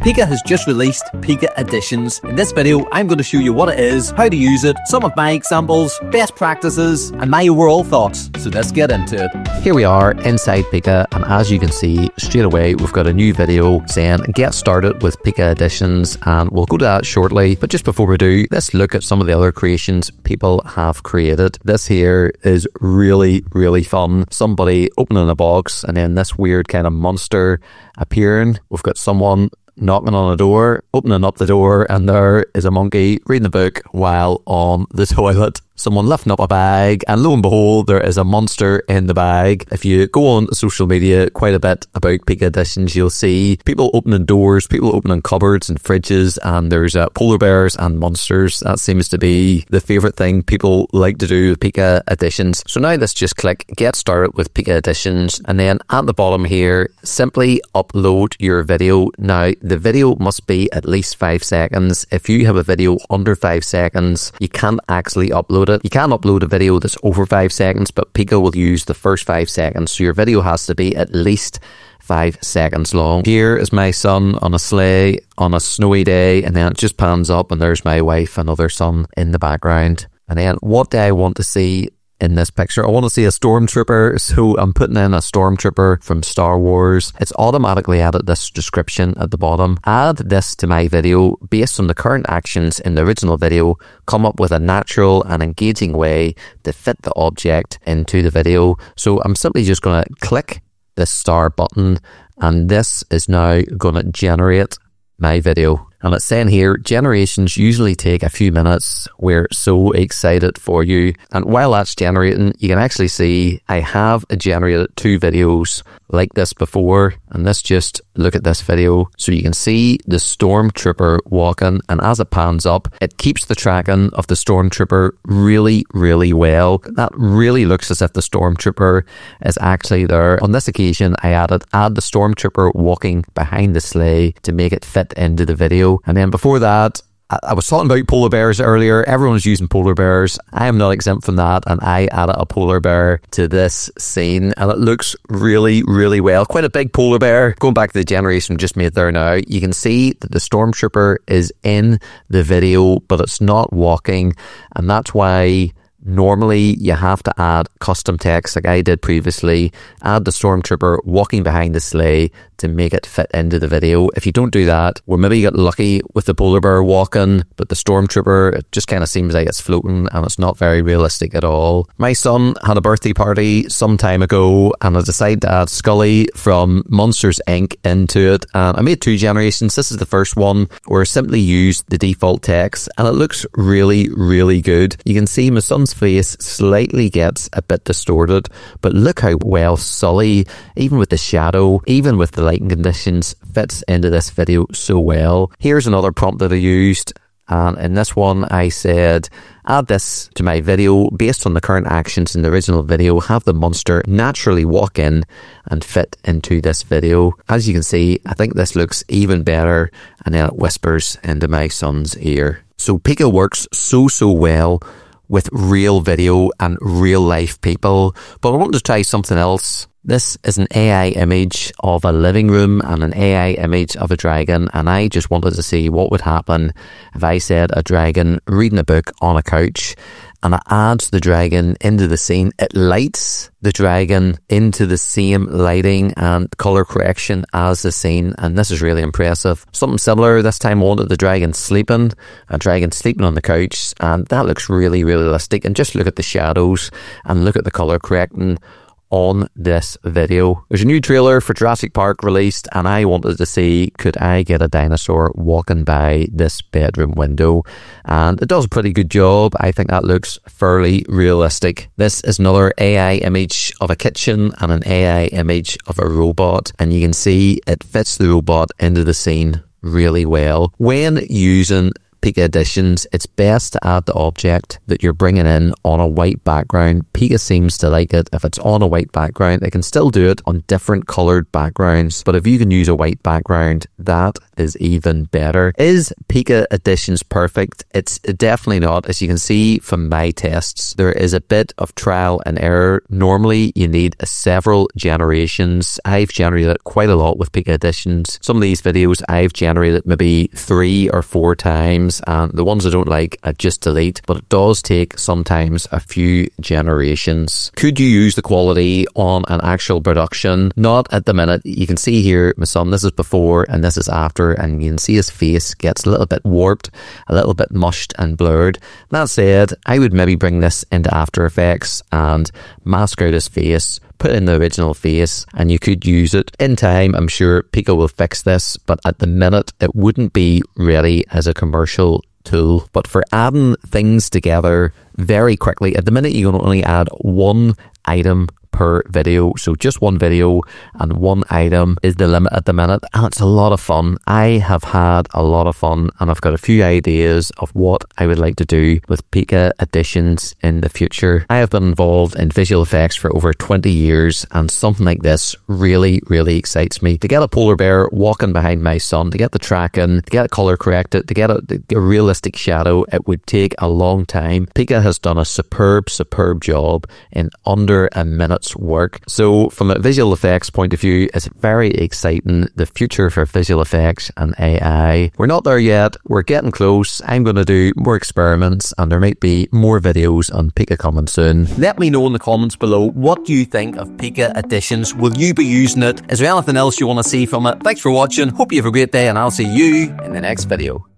Pika has just released Pikadditions. In this video, I'm going to show you what it is, how to use it, some of my examples, best practices, and my overall thoughts. So let's get into it. Here we are inside Pika, and as you can see straight away, we've got a new video saying get started with Pikadditions, and we'll go to that shortly. But just before we do, let's look at some of the other creations people have created. This here is really, really fun. Somebody opening a box, and then this weird kind of monster appearing. We've got someone knocking on a door, opening up the door, and there is a monkey reading a book while on the toilet someone lifting up a bag, and lo and behold, there is a monster in the bag. If you go on social media quite a bit about Pikadditions, you'll see people opening doors, people opening cupboards and fridges, and there's uh, polar bears and monsters. That seems to be the favourite thing people like to do with Pikadditions. So now let's just click Get Started with Pikadditions, and then at the bottom here, simply upload your video. Now, the video must be at least five seconds. If you have a video under five seconds, you can't actually upload it. You can upload a video that's over five seconds, but Pika will use the first five seconds. So your video has to be at least five seconds long. Here is my son on a sleigh on a snowy day, and then it just pans up, and there's my wife and other son in the background. And then what do I want to see in this picture. I want to see a stormtrooper, so I'm putting in a stormtrooper from Star Wars. It's automatically added this description at the bottom. Add this to my video based on the current actions in the original video. Come up with a natural and engaging way to fit the object into the video. So I'm simply just going to click the star button and this is now going to generate my video. And it's saying here, generations usually take a few minutes. We're so excited for you. And while that's generating, you can actually see I have generated two videos like this before. And let's just look at this video. So you can see the stormtrooper walking. And as it pans up, it keeps the tracking of the stormtrooper really, really well. That really looks as if the stormtrooper is actually there. On this occasion, I added add the stormtrooper walking behind the sleigh to make it fit into the video. And then before that, I was talking about polar bears earlier. Everyone's using polar bears. I am not exempt from that, and I added a polar bear to this scene, and it looks really, really well. Quite a big polar bear. Going back to the generation just made there now, you can see that the stormtrooper is in the video, but it's not walking, and that's why Normally, you have to add custom text like I did previously, add the stormtrooper walking behind the sleigh to make it fit into the video. If you don't do that, or maybe you get lucky with the polar bear walking, but the stormtrooper, it just kind of seems like it's floating and it's not very realistic at all. My son had a birthday party some time ago and I decided to add Sully from Monsters Inc. into it. And I made two generations. This is the first one where I simply used the default text and it looks really, really good. You can see my son's face slightly gets a bit distorted, but look how well Sully, even with the shadow, even with the lighting conditions, fits into this video so well. Here's another prompt that I used. And in this one, I said, add this to my video based on the current actions in the original video. Have the monster naturally walk in and fit into this video. As you can see, I think this looks even better. And then it whispers into my son's ear. So Pika works so, so well with real video and real life people. But I wanted to try something else. This is an AI image of a living room and an AI image of a dragon, and I just wanted to see what would happen if I said a dragon reading a book on a couch and it adds the dragon into the scene. It lights the dragon into the same lighting and color correction as the scene, and this is really impressive. Something similar this time wanted the dragon sleeping, a dragon sleeping on the couch, and that looks really realistic. And just look at the shadows and look at the color correcting on this video. There's a new trailer for Jurassic Park released, and I wanted to see could I get a dinosaur walking by this bedroom window, and it does a pretty good job. I think that looks fairly realistic. This is another AI image of a kitchen and an AI image of a robot, and you can see it fits the robot into the scene really well. When using Pikadditions, it's best to add the object that you're bringing in on a white background. Pika seems to like it if it's on a white background. They can still do it on different colored backgrounds, but if you can use a white background, that is even better. Is Pikadditions perfect? It's definitely not. As you can see from my tests, there is a bit of trial and error. Normally, you need several generations. I've generated quite a lot with Pikadditions. Some of these videos I've generated maybe three or four times, and the ones I don't like, I just delete. But it does take sometimes a few generations. Could you use the quality on an actual production? Not at the minute. You can see here, my son, this is before and this is after, and you can see his face gets a little bit warped, a little bit mushed and blurred. That said, I would maybe bring this into After Effects and mask out his face put in the original face and you could use it in time. I'm sure Pika will fix this, but at the minute it wouldn't be ready as a commercial tool. But for adding things together very quickly, at the minute you can only add one item per video. So just one video and one item is the limit at the minute. And it's a lot of fun. I have had a lot of fun and I've got a few ideas of what I would like to do with Pikadditions in the future. I have been involved in visual effects for over 20 years and something like this really, really excites me. To get a polar bear walking behind my son, to get the tracking, to get a color corrected, to get a, a realistic shadow, it would take a long time. Pika has done a superb, superb job in under a minute work. So, from a visual effects point of view, it's very exciting. The future for visual effects and AI. We're not there yet. We're getting close. I'm going to do more experiments, and there might be more videos on Pika coming soon. Let me know in the comments below what do you think of Pikadditions. Will you be using it? Is there anything else you want to see from it? Thanks for watching. Hope you have a great day, and I'll see you in the next video.